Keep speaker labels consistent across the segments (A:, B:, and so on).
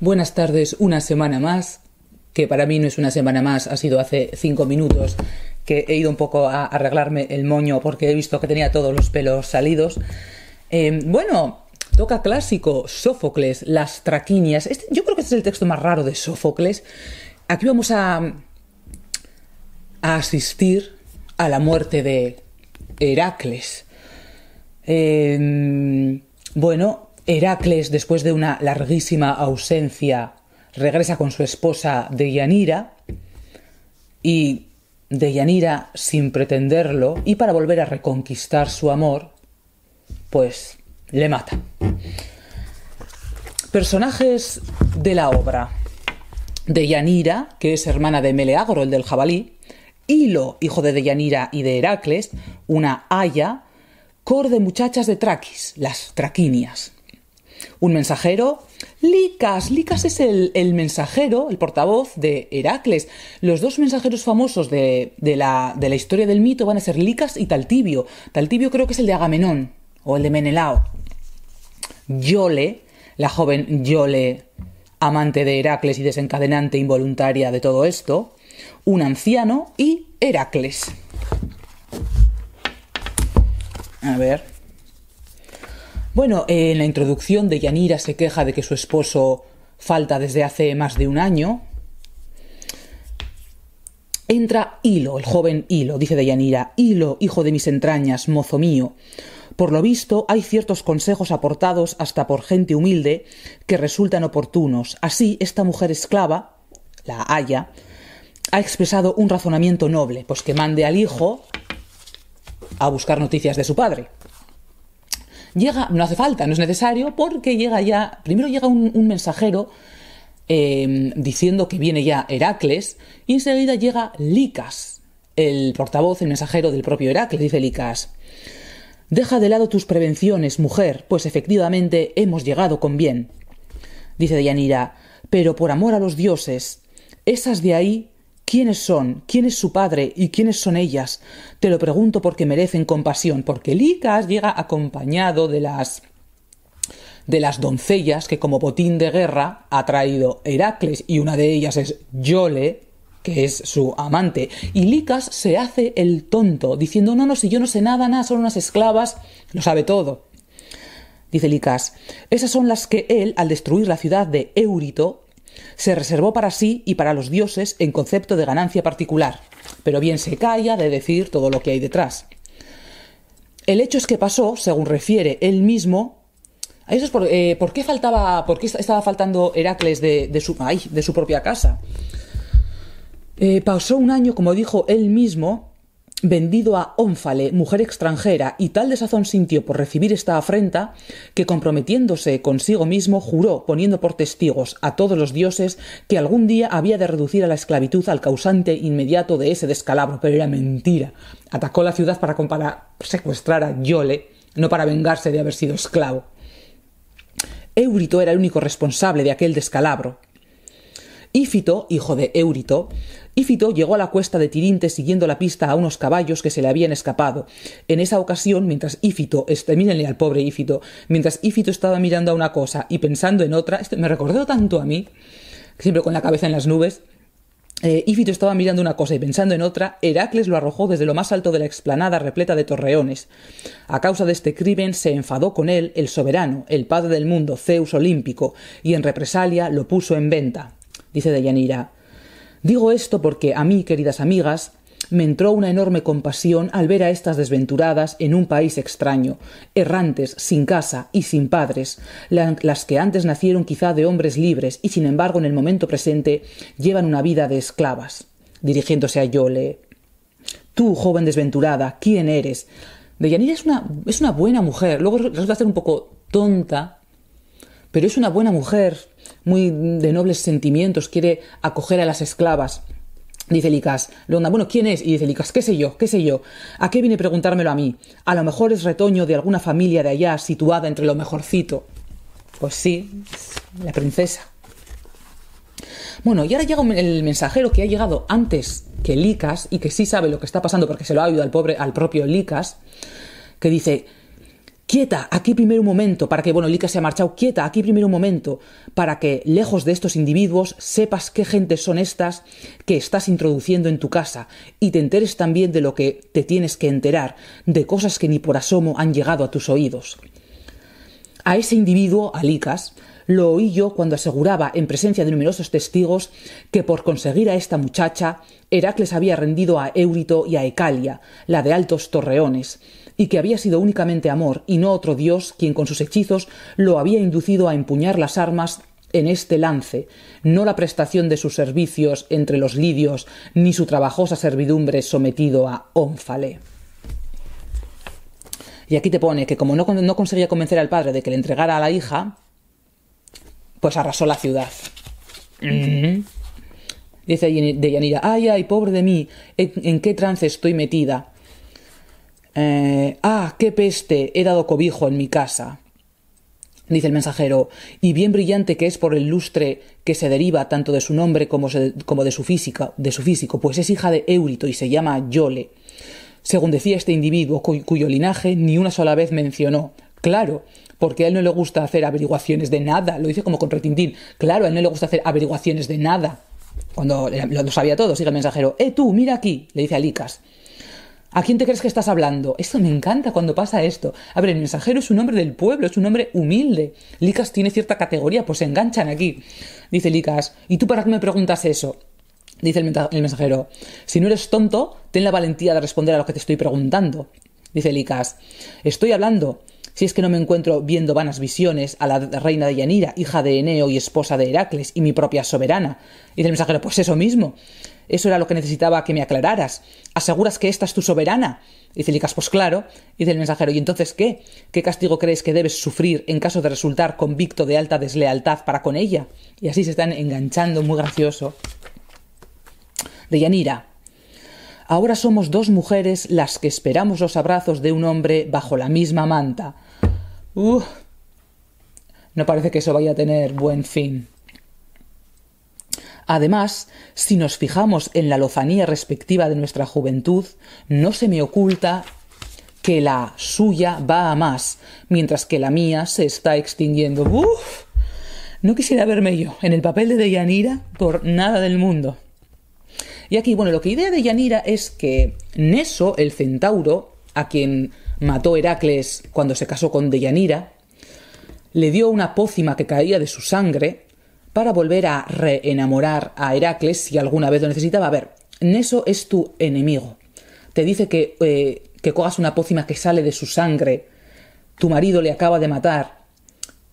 A: Buenas tardes, una semana más, que para mí no es una semana más, ha sido hace cinco minutos que he ido un poco a arreglarme el moño porque he visto que tenía todos los pelos salidos. Eh, bueno, toca clásico, Sófocles, las traquinias. Este, yo creo que este es el texto más raro de Sófocles. Aquí vamos a, a asistir a la muerte de Heracles. Eh, bueno, Heracles, después de una larguísima ausencia, regresa con su esposa Deyanira y Deyanira, sin pretenderlo y para volver a reconquistar su amor, pues le mata. Personajes de la obra. Deyanira, que es hermana de Meleagro, el del jabalí, Hilo, hijo de Deyanira y de Heracles, una haya, cor de muchachas de Traquis, las traquinias. Un mensajero. Licas. Licas es el, mensajero, el portavoz de Heracles. Los dos mensajeros famosos de, la, de la historia del mito van a ser Licas y Taltibio. Taltibio creo que es el de Agamenón o el de Menelao. Yole, la joven Yole, amante de Heracles y desencadenante involuntaria de todo esto. Un anciano y Heracles. A ver. Bueno, en la introducción de Yanira se queja de que su esposo falta desde hace más de un año. Entra Hilo, el joven Hilo, dice de Yanira, Hilo, hijo de mis entrañas, mozo mío. Por lo visto, hay ciertos consejos aportados hasta por gente humilde que resultan oportunos. Así, esta mujer esclava, la Haya, ha expresado un razonamiento noble, pues que mande al hijo a buscar noticias de su padre. Llega, no hace falta, no es necesario, porque llega ya, primero llega un, mensajero em, diciendo que viene ya Heracles, y enseguida llega Licas, el portavoz, el mensajero del propio Heracles, dice Licas. Deja de lado tus prevenciones, mujer, pues efectivamente hemos llegado con bien. Dice Deyanira, pero por amor a los dioses, esas de ahí ¿Quiénes son? ¿Quién es su padre? ¿Y quiénes son ellas? Te lo pregunto porque merecen compasión, porque Licas llega acompañado de las de las doncellas que como botín de guerra ha traído Heracles y una de ellas es Yole, que es su amante, y Licas se hace el tonto, diciendo no, no, si yo no sé nada, nada, son unas esclavas, lo sabe todo. Dice Licas, esas son las que él, al destruir la ciudad de Eurito, se reservó para sí y para los dioses en concepto de ganancia particular, pero bien se calla de decir todo lo que hay detrás. El hecho es que pasó, según refiere él mismo, es por, eh, ¿por qué faltaba, por qué estaba faltando Heracles de, su, de su propia casa? Eh, pasó un año, como dijo él mismo, vendido a Ónfale, mujer extranjera, y tal desazón sintió por recibir esta afrenta, que comprometiéndose consigo mismo, juró, poniendo por testigos a todos los dioses, que algún día había de reducir a la esclavitud al causante inmediato de ese descalabro, pero era mentira. Atacó la ciudad para, para secuestrar a Yole, no para vengarse de haber sido esclavo. Eurito era el único responsable de aquel descalabro. Hijo de Eurito, Ífito llegó a la cuesta de Tirinte siguiendo la pista a unos caballos que se le habían escapado. En esa ocasión, mientras Ífito, este, mírenle al pobre Ífito, mientras Ífito estaba mirando a una cosa y pensando en otra, este, me recordó tanto a mí, siempre con la cabeza en las nubes, eh, Ífito estaba mirando una cosa y pensando en otra, Heracles lo arrojó desde lo más alto de la explanada repleta de torreones. A causa de este crimen se enfadó con él el soberano, el padre del mundo, Zeus olímpico, y en represalia lo puso en venta. Dice Deyanira, Digo esto porque a mí, queridas amigas, me entró una enorme compasión al ver a estas desventuradas en un país extraño, errantes, sin casa y sin padres, las que antes nacieron quizá de hombres libres y sin embargo en el momento presente llevan una vida de esclavas. Dirigiéndose a Yole. Tú, joven desventurada, ¿quién eres? Deyanira es una, es una buena mujer, luego resulta ser un poco tonta, pero es una buena mujer, muy de nobles sentimientos, quiere acoger a las esclavas. Dice Licas, Leonda, bueno, ¿quién es? Y dice Licas, ¿qué sé yo? ¿Qué sé yo? ¿A qué viene preguntármelo a mí? A lo mejor es retoño de alguna familia de allá, situada entre lo mejorcito. Pues sí, la princesa. Bueno, y ahora llega el mensajero que ha llegado antes que Licas y que sí sabe lo que está pasando porque se lo ha oído al pobre, al propio Licas, que dice, quieta, aquí primero un momento, para que, bueno, Licas se ha marchado, quieta, aquí primero un momento, para que, lejos de estos individuos, sepas qué gentes son estas que estás introduciendo en tu casa y te enteres también de lo que te tienes que enterar, de cosas que ni por asomo han llegado a tus oídos. A ese individuo, a Licas, lo oí yo cuando aseguraba, en presencia de numerosos testigos, que por conseguir a esta muchacha, Heracles había rendido a Eurito y a Ecalia, la de altos torreones, y que había sido únicamente amor y no otro dios quien con sus hechizos lo había inducido a empuñar las armas en este lance, no la prestación de sus servicios entre los lidios, ni su trabajosa servidumbre sometido a Ónfale. Y aquí te pone que como no, no, conseguía convencer al padre de que le entregara a la hija, pues arrasó la ciudad. Mm-hmm. Dice de Yanira, ay, ay, pobre de mí, ¿en, qué trance estoy metida? Eh, ah, qué peste, he dado cobijo en mi casa. Dice el mensajero, y bien brillante que es por el lustre que se deriva tanto de su nombre como, como de, su física, de su físico, pues es hija de Eurito y se llama Yole, según decía este individuo cuyo linaje ni una sola vez mencionó. Claro, porque a él no le gusta hacer averiguaciones de nada, lo dice como con retintín. Claro, a él no le gusta hacer averiguaciones de nada. Cuando lo, sabía todo, sigue el mensajero. ¡Eh, tú, mira aquí! le dice a Licas. ¿A quién te crees que estás hablando? Esto me encanta cuando pasa esto. A ver, el mensajero es un hombre del pueblo, es un hombre humilde. Licas tiene cierta categoría, pues se enganchan aquí. Dice Licas, ¿y tú para qué me preguntas eso? Dice el, mensajero, si no eres tonto, ten la valentía de responder a lo que te estoy preguntando. Dice Licas, estoy hablando. Si es que no me encuentro viendo vanas visiones a la reina de Yanira, hija de Eneo y esposa de Heracles, y mi propia soberana. Dice el mensajero, pues eso mismo. Eso era lo que necesitaba que me aclararas. ¿Aseguras que esta es tu soberana? Dice Licas, pues claro. Dice el mensajero, ¿y entonces qué? ¿Qué castigo crees que debes sufrir en caso de resultar convicto de alta deslealtad para con ella? Y así se están enganchando, muy gracioso. De Yanira. Ahora somos dos mujeres las que esperamos los abrazos de un hombre bajo la misma manta. Uh, no parece que eso vaya a tener buen fin. Además, si nos fijamos en la lozanía respectiva de nuestra juventud, no se me oculta que la suya va a más, mientras que la mía se está extinguiendo. Uf, no quisiera verme yo en el papel de Deyanira por nada del mundo. Y aquí, bueno, lo que idea de Yanira es que Neso, el centauro, a quien mató Heracles cuando se casó con Deyanira, le dio una pócima que caía de su sangre para volver a reenamorar a Heracles si alguna vez lo necesitaba. A ver, Neso es tu enemigo. Te dice que, eh, que cojas una pócima que sale de su sangre, tu marido le acaba de matar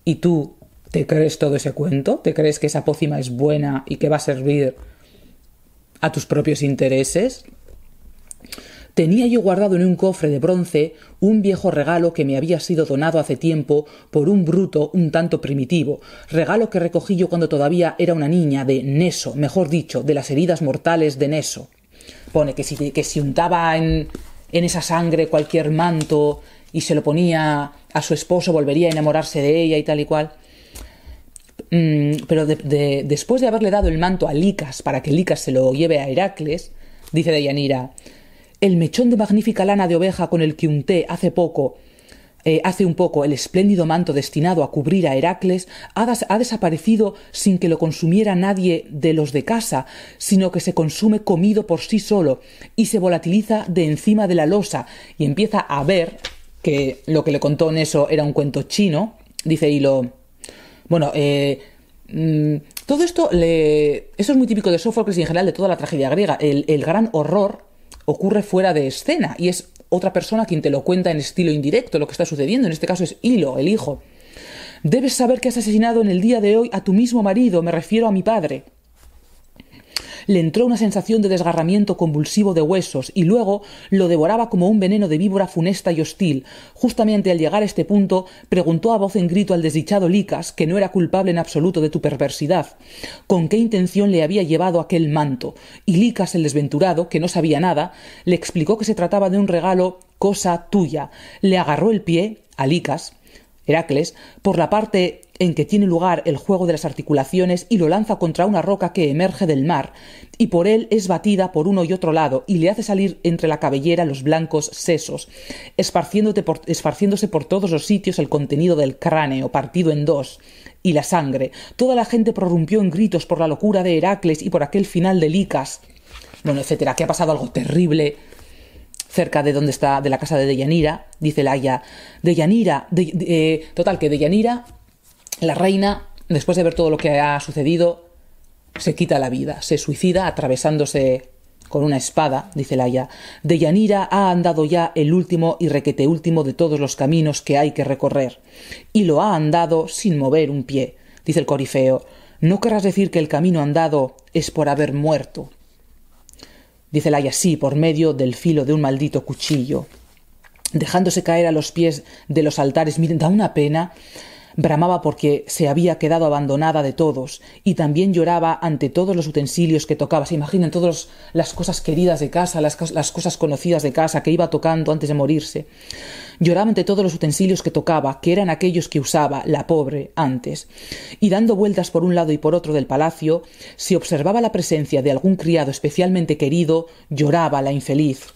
A: y tú te crees todo ese cuento, te crees que esa pócima es buena y que va a servir a tus propios intereses. Tenía yo guardado en un cofre de bronce un viejo regalo que me había sido donado hace tiempo por un bruto un tanto primitivo, regalo que recogí yo cuando todavía era una niña de Neso, mejor dicho, de las heridas mortales de Neso. Pone que si, que si untaba en, en esa sangre cualquier manto y se lo ponía a su esposo volvería a enamorarse de ella y tal y cual. Mm, pero después de haberle dado el manto a Licas para que Licas se lo lleve a Heracles, dice Deyanira, el mechón de magnífica lana de oveja con el que unté hace poco, eh, hace un poco el espléndido manto destinado a cubrir a Heracles, ha, desaparecido sin que lo consumiera nadie de los de casa, sino que se consume comido por sí solo y se volatiliza de encima de la losa y empieza a ver que lo que le contó Neso era un cuento chino, dice Hilo. Bueno, eh, mm, todo esto le... Eso es muy típico de Sófocles y en general de toda la tragedia griega. El gran horror ocurre fuera de escena y es otra persona quien te lo cuenta en estilo indirecto lo que está sucediendo. En este caso es Hilo, el hijo. Debes saber que has asesinado en el día de hoy a tu mismo marido, me refiero a mi padre. Le entró una sensación de desgarramiento convulsivo de huesos y luego lo devoraba como un veneno de víbora funesta y hostil. Justamente al llegar a este punto, preguntó a voz en grito al desdichado Licas, que no era culpable en absoluto de tu perversidad, con qué intención le había llevado aquel manto. Y Licas, el desventurado, que no sabía nada, le explicó que se trataba de un regalo cosa tuya. Le agarró el pie a Licas, Heracles, por la parte en que tiene lugar el juego de las articulaciones y lo lanza contra una roca que emerge del mar, y por él es batida por uno y otro lado, y le hace salir entre la cabellera los blancos sesos, esparciéndose por todos los sitios el contenido del cráneo, partido en dos, y la sangre. Toda la gente prorrumpió en gritos por la locura de Heracles y por aquel final de Licas. Bueno, etcétera, que ha pasado algo terrible cerca de donde está, de la casa de Deyanira, dice Laia. Deyanira, de, eh, total, que Deyanira la reina, después de ver todo lo que ha sucedido, se quita la vida, se suicida atravesándose con una espada, dice Laia. Deyanira ha andado ya el último y requete último de todos los caminos que hay que recorrer, y lo ha andado sin mover un pie, dice el corifeo. ¿No querrás decir que el camino andado es por haber muerto? Dice Laia, sí, por medio del filo de un maldito cuchillo. Dejándose caer a los pies de los altares, miren, da una pena bramaba porque se había quedado abandonada de todos y también lloraba ante todos los utensilios que tocaba. Se imaginen todas las cosas queridas de casa, las, las, cosas conocidas de casa que iba tocando antes de morirse. Lloraba ante todos los utensilios que tocaba, que eran aquellos que usaba la pobre antes. Y dando vueltas por un lado y por otro del palacio, si observaba la presencia de algún criado especialmente querido, lloraba la infeliz.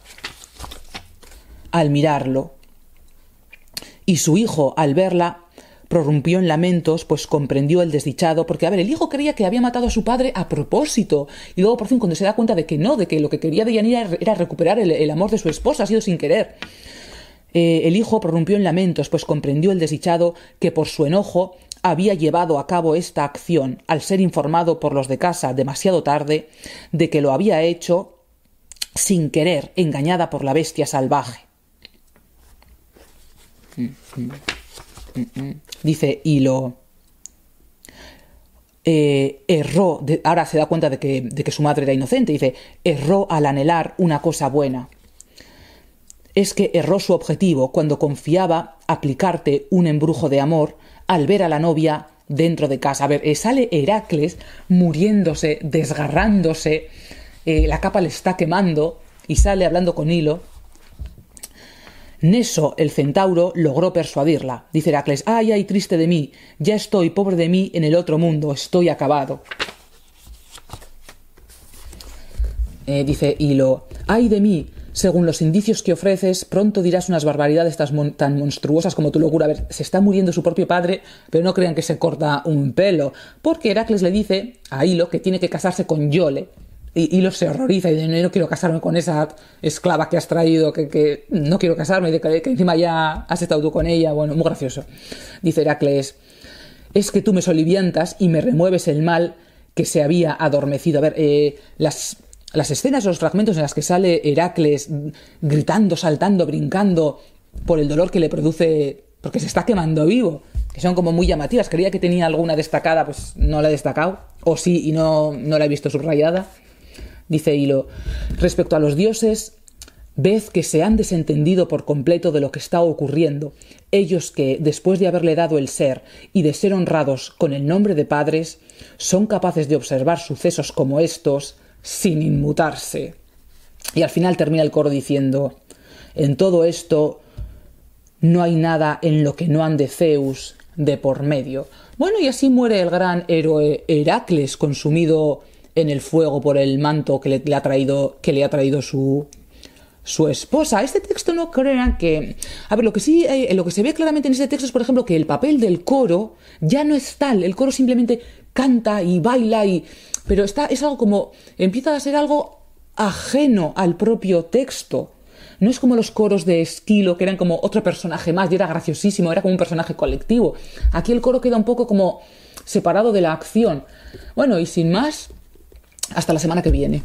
A: Al mirarlo. Y su hijo, al verla, prorrumpió en lamentos, pues comprendió el desdichado, porque, a ver, el hijo creía que había matado a su padre a propósito, y luego por fin cuando se da cuenta de que no, de que lo que quería de Yanira era recuperar el, amor de su esposa, ha sido sin querer. Eh, el hijo prorrumpió en lamentos, pues comprendió el desdichado que por su enojo había llevado a cabo esta acción, al ser informado por los de casa demasiado tarde de que lo había hecho sin querer, engañada por la bestia salvaje. Mm, mm. Dice Hilo. Eh, erró, ahora se da cuenta de que, de que su madre era inocente, dice, erró al anhelar una cosa buena. Es que erró su objetivo cuando confiaba aplicarte un embrujo de amor al ver a la novia dentro de casa. A ver, eh, sale Heracles muriéndose, desgarrándose, eh, la capa le está quemando y sale hablando con Hilo Neso, el centauro, logró persuadirla. Dice Heracles, ay, ay, triste de mí, ya estoy, pobre de mí, en el otro mundo, estoy acabado. Eh, dice Hilo, ay de mí, según los indicios que ofreces, pronto dirás unas barbaridades tan monstruosas como tu locura. A ver, se está muriendo su propio padre, pero no crean que se corta un pelo, porque Heracles le dice a Hilo que tiene que casarse con Yole, y, lo se horroriza y dice, no, quiero casarme con esa esclava que has traído, que, no quiero casarme, de que, encima ya has estado tú con ella. Bueno, muy gracioso. Dice Heracles, es que tú me soliviantas y me remueves el mal que se había adormecido. A ver, eh, las, las escenas, los fragmentos en las que sale Heracles gritando, saltando, brincando por el dolor que le produce, porque se está quemando vivo, que son como muy llamativas. Creía que tenía alguna destacada, pues no la he destacado, o sí, y no, no la he visto subrayada. Dice Hilo, respecto a los dioses, ved que se han desentendido por completo de lo que está ocurriendo, ellos que, después de haberle dado el ser y de ser honrados con el nombre de padres, son capaces de observar sucesos como estos sin inmutarse. Y al final termina el coro diciendo, en todo esto no hay nada en lo que no ande Zeus de por medio. Bueno, y así muere el gran héroe Heracles, consumido en el fuego por el manto que le, ha traído, que le ha traído su, su esposa. Este texto no crean que... A ver, lo que sí, eh, lo que se ve claramente en este texto es, por ejemplo, que el papel del coro ya no es tal. El coro simplemente canta y baila y... Pero está, es algo como... Empieza a ser algo ajeno al propio texto. No es como los coros de Esquilo, que eran como otro personaje más y era graciosísimo, era como un personaje colectivo. Aquí el coro queda un poco como separado de la acción. Bueno, y sin más, hasta la semana que viene.